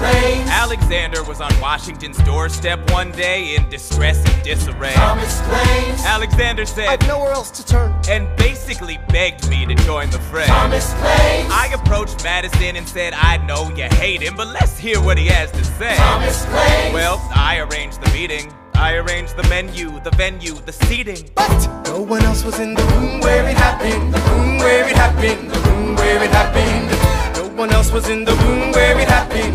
Claims. Alexander was on Washington's doorstep one day in distress and disarray. Thomas claims. Alexander said, I've nowhere else to turn. and basically begged me to join the fray. Thomas claims. I approached Madison and said, I know you hate him, but let's hear what he has to say. Thomas claims. Well, I arranged the meeting. I arranged the menu, the venue, the seating. But no one else was in the room where it happened. The room where it happened. The room where it happened. No one else was in the room where it happened.